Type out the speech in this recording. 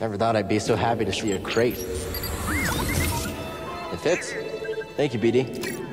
Never thought I'd be so happy to see a crate. It fits. Thank you, BD.